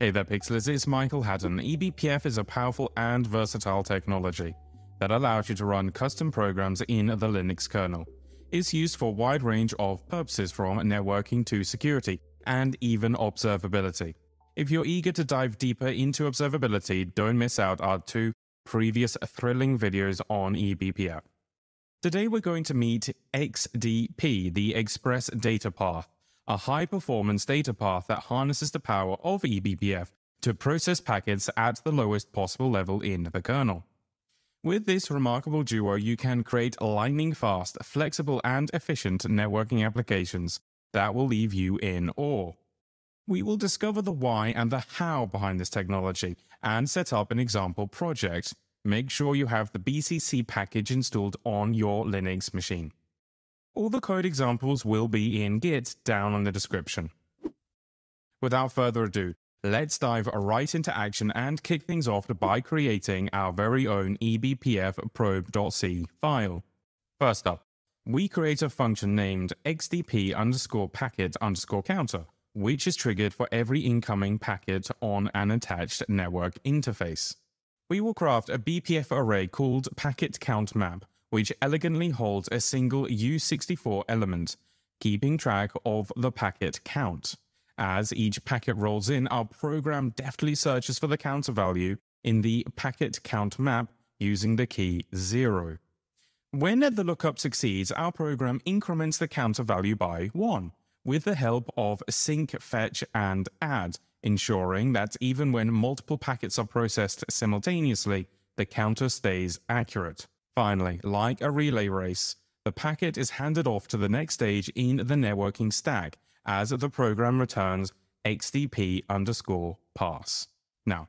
Hey there Pixelers, it's Michael Haddon. eBPF is a powerful and versatile technology that allows you to run custom programs in the Linux kernel. It's used for a wide range of purposes from networking to security and even observability. If you're eager to dive deeper into observability, don't miss out our two previous thrilling videos on eBPF. Today we're going to meet XDP, the Express Data Path, a high-performance data path that harnesses the power of eBPF to process packets at the lowest possible level in the kernel. With this remarkable duo, you can create lightning-fast, flexible, and efficient networking applications that will leave you in awe. We will discover the why and the how behind this technology and set up an example project. Make sure you have the BCC package installed on your Linux machine. All the code examples will be in Git down in the description. Without further ado, let's dive right into action and kick things off by creating our very own ebpf probe.c file. First up, we create a function named xdp underscore packet underscore counter, which is triggered for every incoming packet on an attached network interface. We will craft a BPF array called packet count map, which elegantly holds a single U64 element, keeping track of the packet count. As each packet rolls in, our program deftly searches for the counter value in the packet count map using the key 0. When the lookup succeeds, our program increments the counter value by 1, with the help of sync, fetch, and add, ensuring that even when multiple packets are processed simultaneously, the counter stays accurate. Finally, like a relay race, the packet is handed off to the next stage in the networking stack as the program returns xdp underscore pass. Now,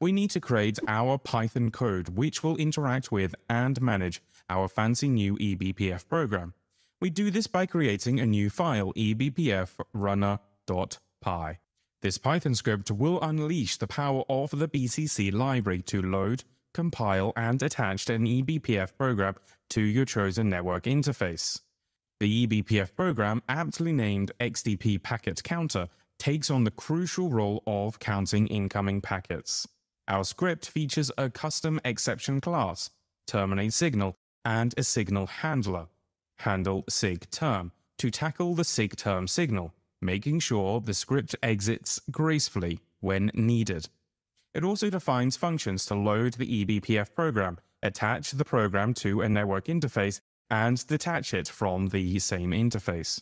we need to create our Python code which will interact with and manage our fancy new eBPF program. We do this by creating a new file, ebpfrunner.py. This Python script will unleash the power of the BCC library to load, compile, and attach an eBPF program to your chosen network interface. The eBPF program, aptly named XDP Packet Counter, takes on the crucial role of counting incoming packets. Our script features a custom exception class, terminate signal, and a signal handler, handle sig term, to tackle the sig term signal, making sure the script exits gracefully when needed. It also defines functions to load the eBPF program, attach the program to a network interface, and detach it from the same interface.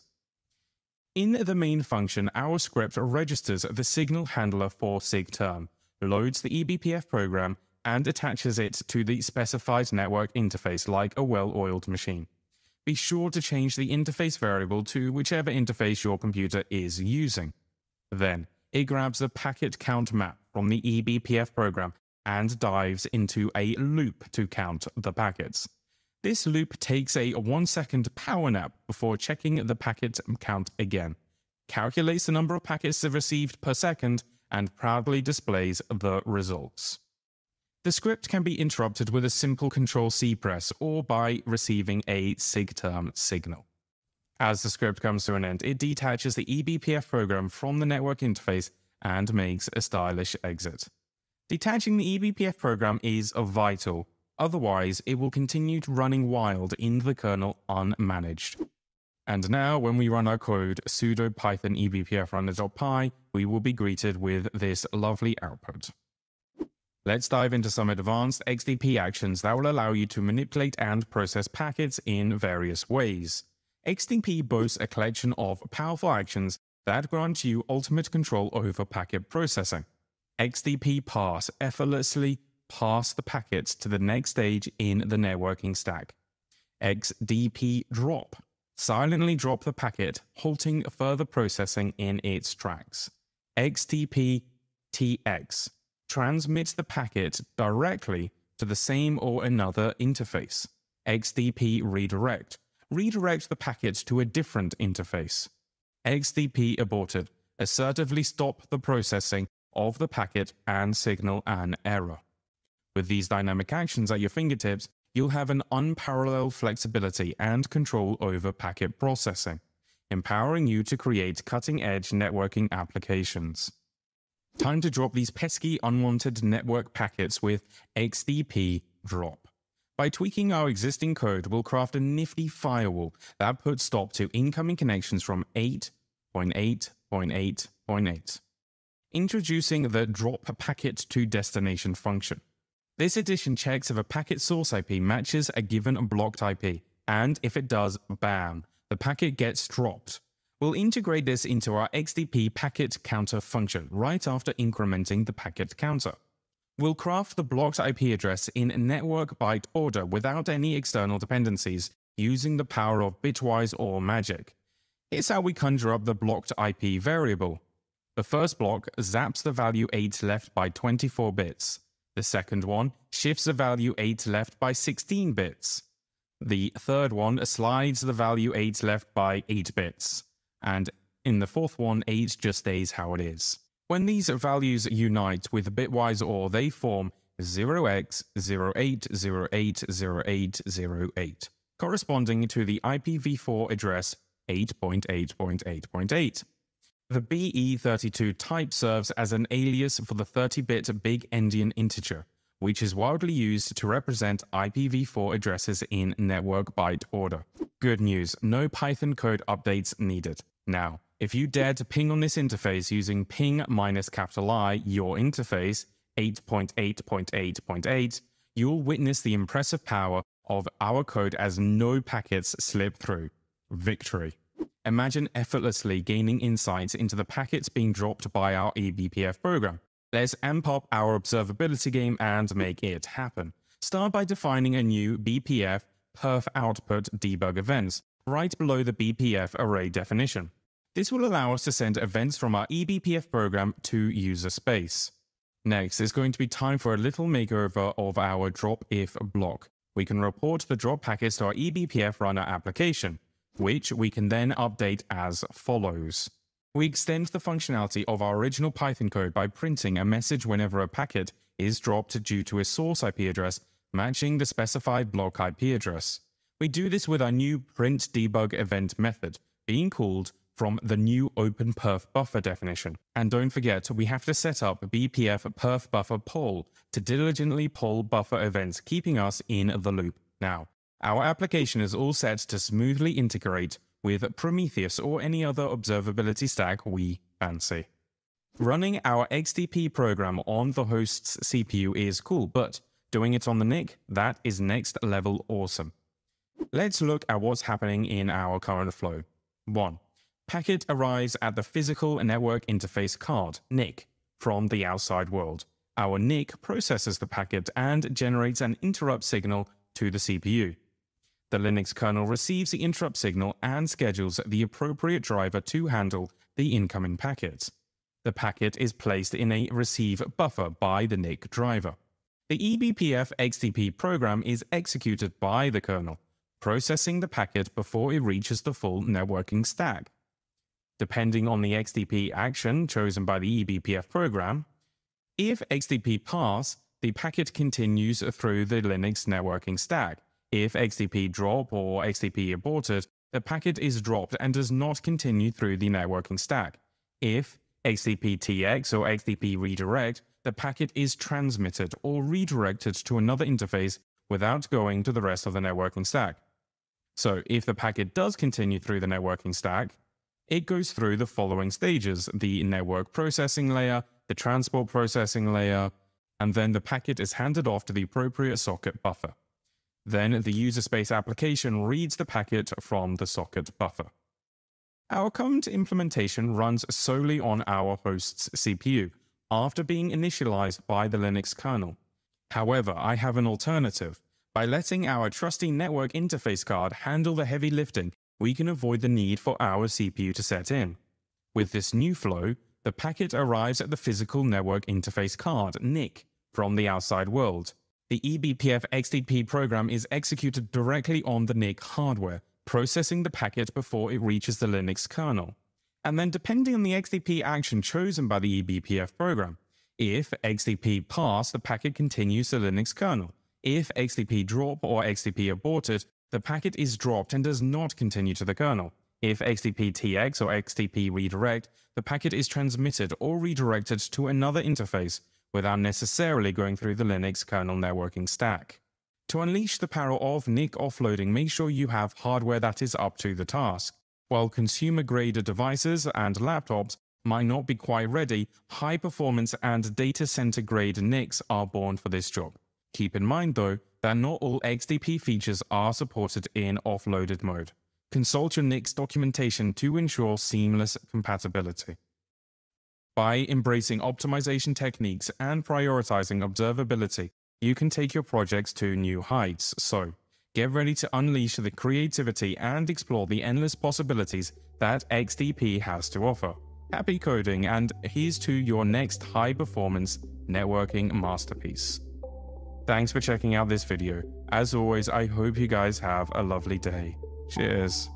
In the main function, our script registers the signal handler for SIGTERM, loads the eBPF program, and attaches it to the specified network interface like a well-oiled machine. Be sure to change the interface variable to whichever interface your computer is using. Then, it grabs the packet count map from the eBPF program and dives into a loop to count the packets. This loop takes a 1 second power nap before checking the packet count again, calculates the number of packets received per second, and proudly displays the results. The script can be interrupted with a simple Control C press or by receiving a SIGTERM signal. As the script comes to an end, it detaches the eBPF program from the network interface and makes a stylish exit. Detaching the eBPF program is vital, otherwise it will continue running wild in the kernel unmanaged. And now, when we run our code sudo python ebpf runner.py, we will be greeted with this lovely output. Let's dive into some advanced XDP actions that will allow you to manipulate and process packets in various ways. XDP boasts a collection of powerful actions that grant you ultimate control over packet processing. XDP pass effortlessly pass the packets to the next stage in the networking stack. XDP drop silently drop the packet, halting further processing in its tracks. XDP TX transmits the packet directly to the same or another interface. XDP redirect redirect the packet to a different interface. XDP aborted. Assertively stop the processing of the packet and signal an error. With these dynamic actions at your fingertips, you'll have an unparalleled flexibility and control over packet processing, empowering you to create cutting-edge networking applications. Time to drop these pesky unwanted network packets with XDP drop. By tweaking our existing code, we'll craft a nifty firewall that puts stop to incoming connections from 8.8.8.8. Introducing the drop packet to destination function. This addition checks if a packet source IP matches a given blocked IP, and if it does, bam, the packet gets dropped. We'll integrate this into our XDP packet counter function right after incrementing the packet counter. We'll craft the blocked IP address in network byte order without any external dependencies, using the power of bitwise or magic. Here's how we conjure up the blocked IP variable. The first block zaps the value 8 left by 24 bits. The second one shifts the value 8 left by 16 bits. The third one slides the value 8 left by 8 bits. And in the fourth one, 8 just stays how it is. When these values unite with bitwise OR, they form 0x08080808, corresponding to the IPv4 address 8.8.8.8. The BE32 type serves as an alias for the 30-bit big endian integer, which is widely used to represent IPv4 addresses in network byte order. Good news, no Python code updates needed. Now, if you dare to ping on this interface using ping minus capital I, your interface, 8.8.8.8, you'll witness the impressive power of our code as no packets slip through. Victory. Imagine effortlessly gaining insights into the packets being dropped by our eBPF program. Let's amp up our observability game and make it happen. Start by defining a new BPF perf output debug events right below the BPF array definition. This will allow us to send events from our eBPF program to user space. Next, it's going to be time for a little makeover of our drop if block. We can report the drop packets to our eBPF runner application, which we can then update as follows. We extend the functionality of our original Python code by printing a message whenever a packet is dropped due to a source IP address matching the specified block IP address. We do this with our new print debug event method, being called from the new open perf buffer definition. And don't forget, we have to set up BPF perf buffer poll to diligently poll buffer events, keeping us in the loop. Now, our application is all set to smoothly integrate with Prometheus or any other observability stack we fancy. Running our XDP program on the host's CPU is cool, but doing it on the NIC, that is next level awesome. Let's look at what's happening in our current flow. 1. Packet arrives at the Physical Network Interface card, NIC, from the outside world. Our NIC processes the packet and generates an interrupt signal to the CPU. The Linux kernel receives the interrupt signal and schedules the appropriate driver to handle the incoming packet. The packet is placed in a receive buffer by the NIC driver. The eBPF XDP program is executed by the kernel, processing the packet before it reaches the full networking stack. Depending on the XDP action chosen by the eBPF program, if XDP pass, the packet continues through the Linux networking stack. If XDP drop or XDP aborted, the packet is dropped and does not continue through the networking stack. If XDP TX or XDP redirect, the packet is transmitted or redirected to another interface without going to the rest of the networking stack. So if the packet does continue through the networking stack, it goes through the following stages, the network processing layer, the transport processing layer, and then the packet is handed off to the appropriate socket buffer. Then the user space application reads the packet from the socket buffer. Our current implementation runs solely on our host's CPU, after being initialized by the Linux kernel. However, I have an alternative. By letting our trusty network interface card handle the heavy lifting we can avoid the need for our CPU to set in. With this new flow, the packet arrives at the physical network interface card, NIC, from the outside world. The eBPF XDP program is executed directly on the NIC hardware, processing the packet before it reaches the Linux kernel. And then depending on the XDP action chosen by the eBPF program, if XDP pass, the packet continues to Linux kernel. If XDP drop or XDP aborted, the packet is dropped and does not continue to the kernel. If XDP TX or XDP redirect, the packet is transmitted or redirected to another interface without necessarily going through the Linux kernel networking stack. To unleash the power of NIC offloading, make sure you have hardware that is up to the task. While consumer-grade devices and laptops might not be quite ready, high-performance and data center-grade NICs are born for this job. Keep in mind, though, that not all XDP features are supported in offloaded mode. Consult your NIC's documentation to ensure seamless compatibility. By embracing optimization techniques and prioritizing observability, you can take your projects to new heights. So, get ready to unleash the creativity and explore the endless possibilities that XDP has to offer. Happy coding, and here's to your next high performance networking masterpiece. Thanks for checking out this video. As always, I hope you guys have a lovely day. Cheers.